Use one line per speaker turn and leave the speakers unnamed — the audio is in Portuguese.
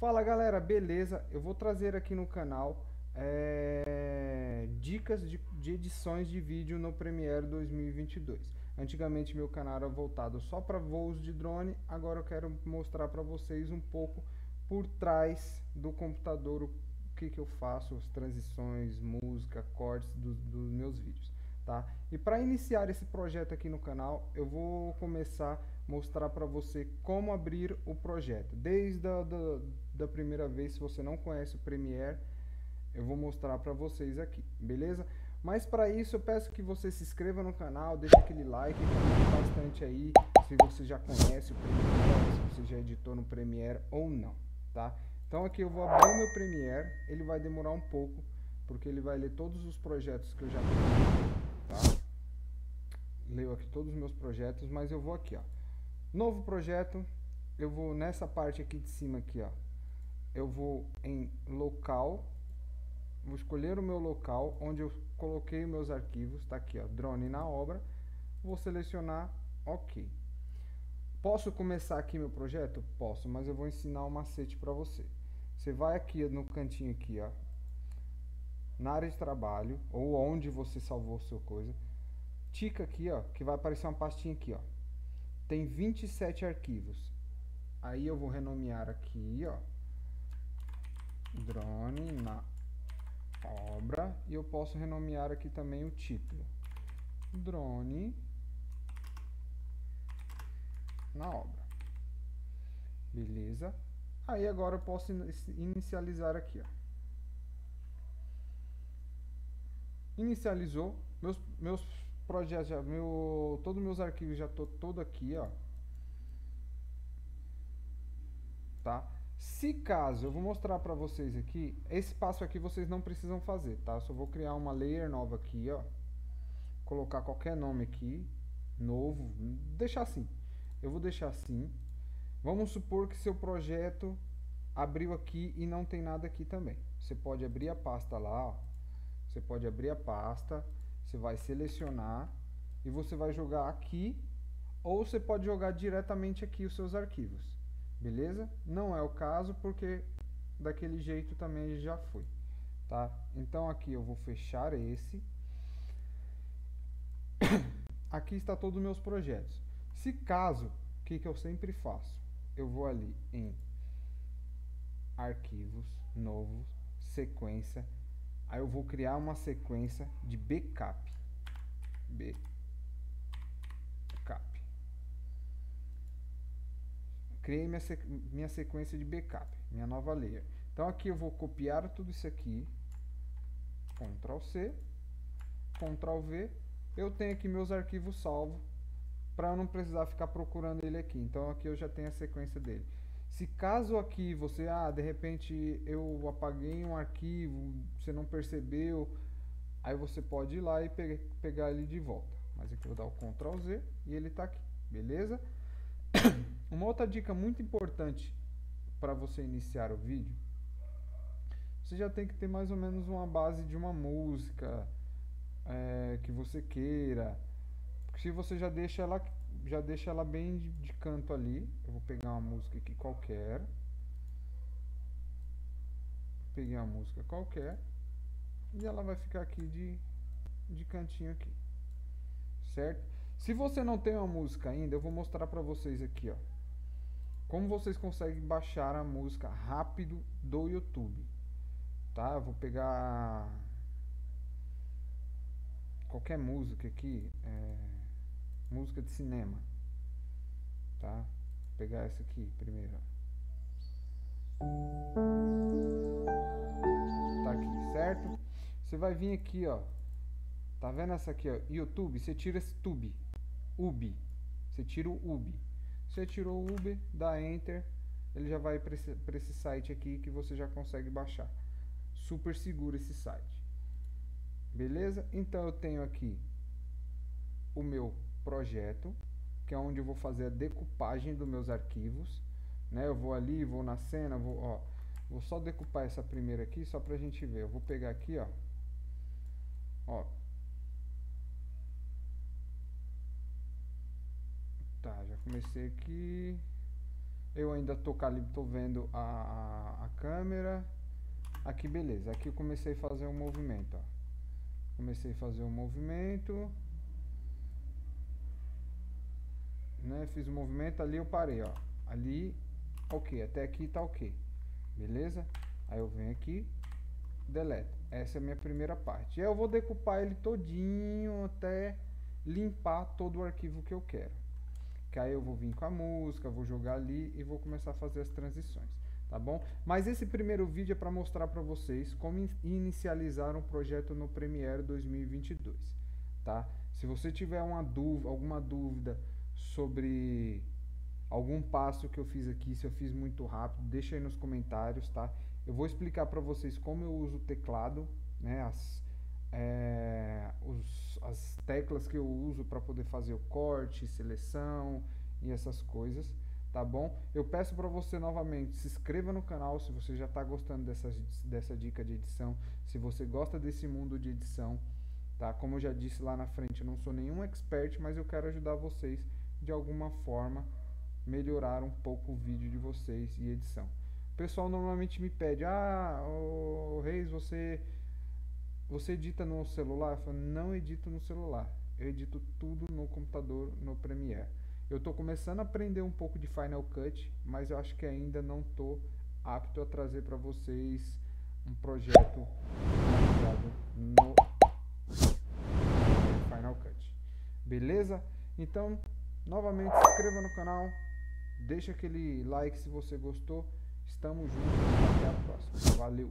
Fala galera, beleza? Eu vou trazer aqui no canal é, dicas de, de, edições de vídeo no Premiere 2022. Antigamente meu canal era voltado só para voos de drone, agora eu quero mostrar para vocês um pouco por trás do computador o que, que eu faço, as transições, música, cortes dos, dos meus vídeos. Tá? E para iniciar esse projeto aqui no canal, eu vou começar mostrar para você como abrir o projeto. Desde a da, da primeira vez, se você não conhece o Premiere, eu vou mostrar para vocês aqui, beleza? Mas para isso eu peço que você se inscreva no canal, deixe aquele like, bastante aí se você já conhece o Premiere, se você já editou no Premiere ou não, tá? Então aqui eu vou abrir o meu Premiere, ele vai demorar um pouco, porque ele vai ler todos os projetos que eu já tenho, tá? Leu aqui todos os meus projetos, mas eu vou aqui, ó. Novo projeto, eu vou nessa parte aqui de cima aqui, ó. Eu vou em local, vou escolher o meu local onde eu coloquei meus arquivos, tá aqui, ó, drone na obra. Vou selecionar OK. Posso começar aqui meu projeto? Posso, mas eu vou ensinar um macete para você. Você vai aqui no cantinho aqui, ó, na área de trabalho ou onde você salvou sua coisa, tica aqui, ó, que vai aparecer uma pastinha aqui, ó tem 27 arquivos. Aí eu vou renomear aqui, ó, drone na obra e eu posso renomear aqui também o título. Drone na obra. Beleza? Aí agora eu posso inicializar aqui, ó. Inicializou, meus, meus projeto já, meu, todos meus arquivos já tô todo aqui, ó. Tá? Se caso, eu vou mostrar para vocês aqui, esse passo aqui vocês não precisam fazer, tá? Eu só vou criar uma layer nova aqui, ó. Colocar qualquer nome aqui, novo, deixar assim. Eu vou deixar assim. Vamos supor que seu projeto abriu aqui e não tem nada aqui também. Você pode abrir a pasta lá, ó. Você pode abrir a pasta você vai selecionar e você vai jogar aqui ou você pode jogar diretamente aqui os seus arquivos. Beleza? Não é o caso porque daquele jeito também já foi. Tá? Então aqui eu vou fechar esse. aqui está todos os meus projetos. Se caso, o que, que eu sempre faço? Eu vou ali em arquivos, novos, sequência, Aí eu vou criar uma sequência de backup. Backup. Criei minha, minha sequência de backup, minha nova layer. Então aqui eu vou copiar tudo isso aqui. Ctrl C, Ctrl V. Eu tenho aqui meus arquivos salvos para eu não precisar ficar procurando ele aqui. Então aqui eu já tenho a sequência dele. Se caso aqui você, ah, de repente eu apaguei um arquivo, você não percebeu, aí você pode ir lá e pe pegar ele de volta. Mas aqui eu vou dar o Ctrl Z e ele está aqui, beleza? Uma outra dica muito importante para você iniciar o vídeo, você já tem que ter mais ou menos uma base de uma música é, que você queira. Se você já deixa ela já deixa ela bem de, de canto ali. Eu vou pegar uma música aqui qualquer. Peguei uma música qualquer. E ela vai ficar aqui de, de cantinho aqui. Certo? Se você não tem uma música ainda, eu vou mostrar para vocês aqui, ó. Como vocês conseguem baixar a música rápido do YouTube. Tá? Eu vou pegar qualquer música aqui. É música de cinema. Tá? Vou pegar essa aqui primeiro. Tá aqui, certo? Você vai vir aqui, ó. Tá vendo essa aqui, ó? YouTube, você tira esse tube. UB. Você tira o UB. Você tirou o UB, dá Enter. Ele já vai para esse, esse site aqui que você já consegue baixar. Super seguro esse site. Beleza? Então eu tenho aqui o meu projeto, que é onde eu vou fazer a decupagem dos meus arquivos. Né? Eu vou ali, vou na cena, vou, ó, vou só decupar essa primeira aqui, só pra gente ver. Eu vou pegar aqui, ó. Ó. Tá, já comecei aqui. Eu ainda tô, tô vendo a, a, a câmera. Aqui, beleza. Aqui eu comecei a fazer um movimento, ó. Comecei a fazer um movimento. Né? Fiz o um movimento, ali eu parei, ó. Ali, ok. Até aqui tá ok. Beleza? Aí eu venho aqui, deleto. Essa é a minha primeira parte. E aí eu vou decupar ele todinho até limpar todo o arquivo que eu quero. Que aí eu vou vir com a música, vou jogar ali e vou começar a fazer as transições, tá bom? Mas esse primeiro vídeo é para mostrar para vocês como inicializar um projeto no Premiere 2022, tá? Se você tiver uma dúvida, alguma dúvida sobre algum passo que eu fiz aqui, se eu fiz muito rápido, deixa aí nos comentários, tá? Eu vou explicar para vocês como eu uso o teclado, né? As, é, os, as teclas que eu uso para poder fazer o corte, seleção e essas coisas, tá bom? Eu peço para você novamente, se inscreva no canal se você já está gostando dessa, dessa dica de edição, se você gosta desse mundo de edição, tá? Como eu já disse lá na frente, eu não sou nenhum expert, mas eu quero ajudar vocês de alguma forma melhorar um pouco o vídeo de vocês e edição. O pessoal normalmente me pede, ah, o Reis, você você edita no celular? Eu falo, não edito no celular. Eu edito tudo no computador, no Premiere. Eu estou começando a aprender um pouco de Final Cut, mas eu acho que ainda não estou apto a trazer para vocês um projeto no Final Cut. Beleza? Então, novamente se inscreva no canal, deixa aquele like se você gostou. Estamos juntos, até a próxima. Valeu!